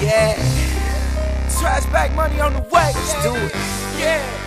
Yeah. Trash bag money on the way. Let's do it. Yeah.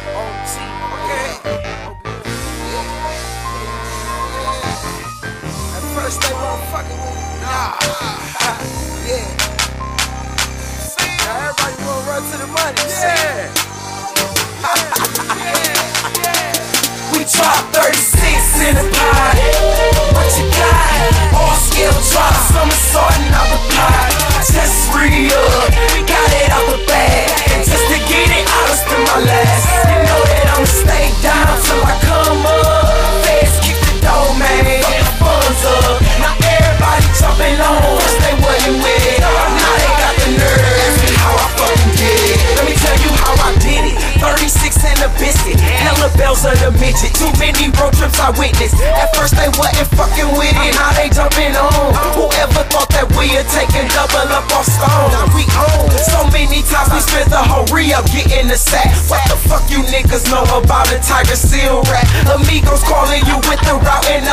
eyewitness. At first they wasn't fucking with it, now they jumping on. Whoever thought that we are taking double up on stone? Now we own. So many times we spent the whole Rio getting the sack. What the fuck you niggas know about the Tiger Seal rat? Amigos calling you with the route and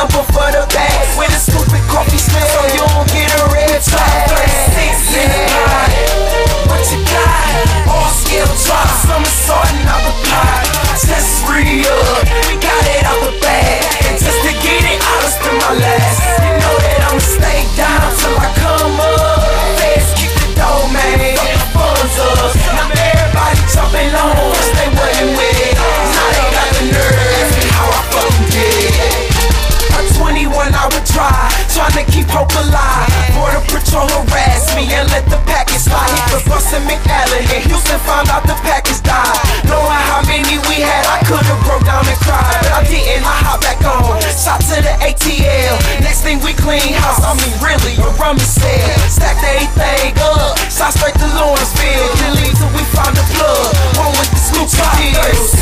I mean really, a rummy said Stack that thing up, Shot straight to Lawrenceville Then leave till we find the plug, roll with the Snoop Dogg